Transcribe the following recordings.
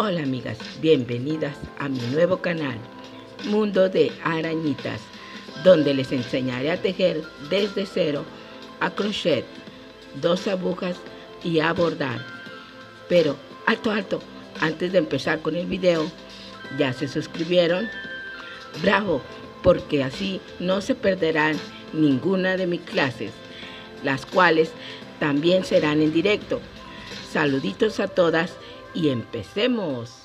Hola amigas, bienvenidas a mi nuevo canal, Mundo de Arañitas, donde les enseñaré a tejer desde cero a crochet, dos agujas y a bordar. Pero, alto, alto, antes de empezar con el video, ¿ya se suscribieron? Bravo, porque así no se perderán ninguna de mis clases, las cuales también serán en directo. Saluditos a todas y empecemos.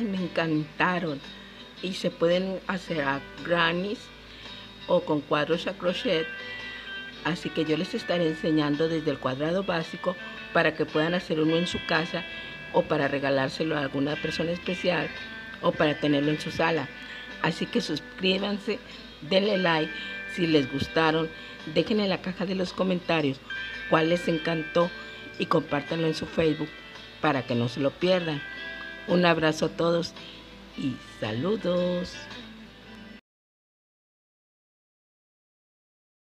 Me encantaron. Y se pueden hacer a grannies o con cuadros a crochet. Así que yo les estaré enseñando desde el cuadrado básico para que puedan hacer uno en su casa o para regalárselo a alguna persona especial o para tenerlo en su sala. Así que suscríbanse, denle like si les gustaron, dejen en la caja de los comentarios cuál les encantó y compártanlo en su Facebook para que no se lo pierdan. Un abrazo a todos y saludos.